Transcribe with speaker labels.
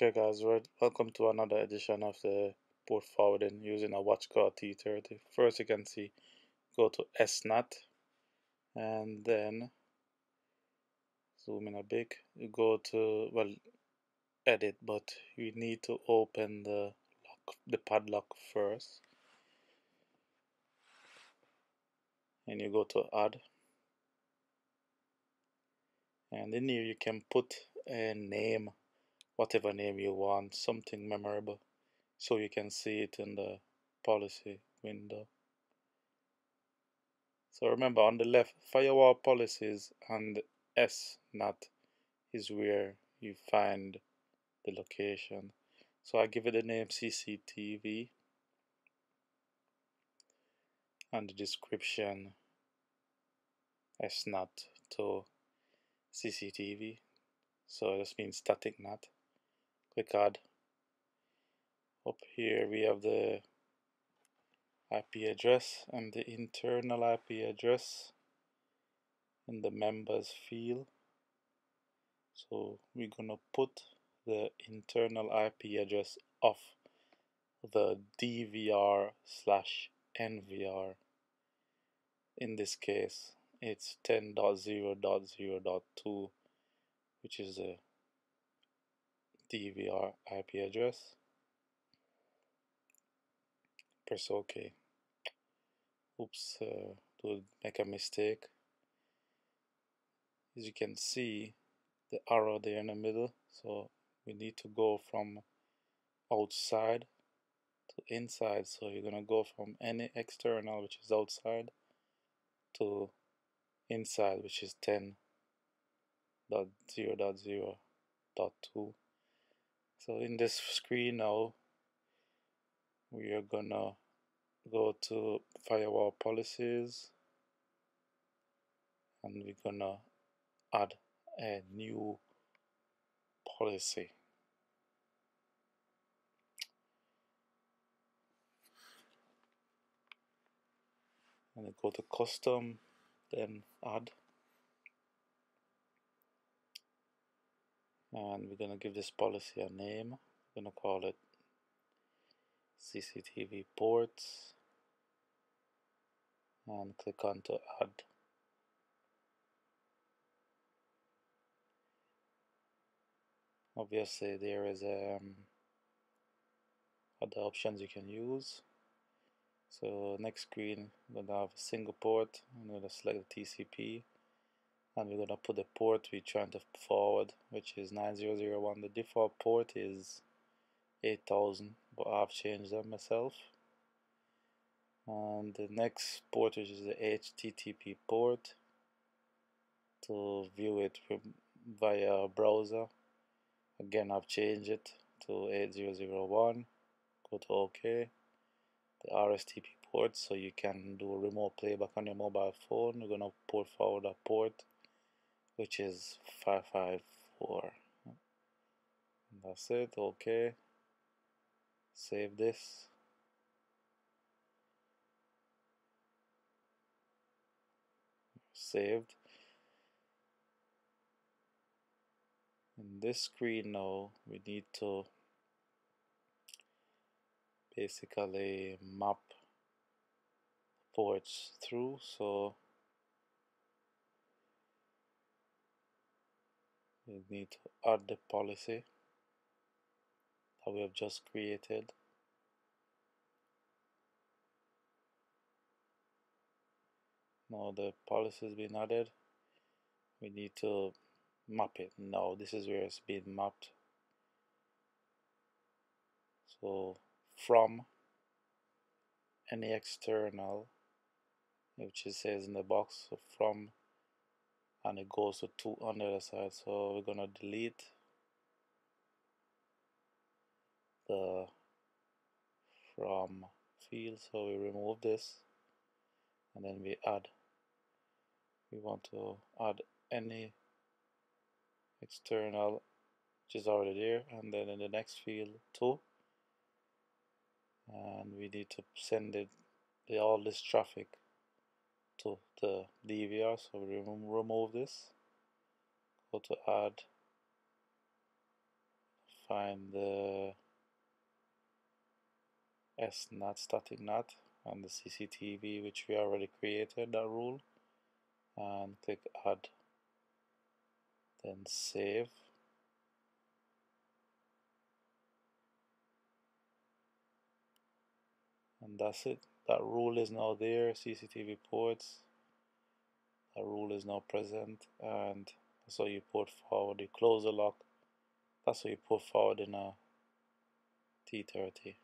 Speaker 1: Okay guys, welcome to another edition of the port forwarding using a WatchGuard T30. First you can see, go to SNAT and then zoom in a bit, you go to, well, edit, but you need to open the lock, the padlock first. And you go to add. And in here you can put a name whatever name you want, something memorable, so you can see it in the policy window. So remember on the left, firewall policies and S not is where you find the location. So I give it the name CCTV and the description SNAT to CCTV. So this means static NAT click add up here we have the IP address and the internal IP address in the members field. So we're gonna put the internal IP address of the DVR slash NVR in this case it's 10.0.0.2 which is the DVR IP address. Press OK. Oops, uh, to make a mistake. As you can see, the arrow there in the middle, so we need to go from outside to inside. So you're gonna go from any external, which is outside, to inside, which is 10.0.0.2 so in this screen now we are gonna go to firewall policies. And we're gonna add a new policy. And go to custom then add and we're going to give this policy a name. We're going to call it CCTV ports. And click on to add. Obviously there is um, other options you can use. So next screen we're to have a single port I'm to select the TCP and we're to put the port we're trying to forward which is 9001 the default port is 8000 but I've changed that myself. And the next port which is the HTTP port to view it via browser. Again I've changed it to 8001 go to OK. The RSTP port so you can do remote playback on your mobile phone. We're gonna port forward a port which is 554 that's it okay. Save this. Saved. In this screen now we need to basically map ports through so we need to add the policy that we have just created. Now the policy has been added. We need to map it. Now this is where it's been mapped. So from any external which it says in the box so from and it goes to 2 on the other side. So we're gonna delete the from field. So we remove this and then we add we want to add any external which is already there and then in the next field 2 and we need to send it the, all this traffic to the DVR so we remove this. Go to add. Find the SNAT static NAT and the CCTV which we already created that rule. And click add. Then save. And that's it that rule is now there CCTV ports that rule is now present and so you port forward you close the lock that's what you port forward in a T30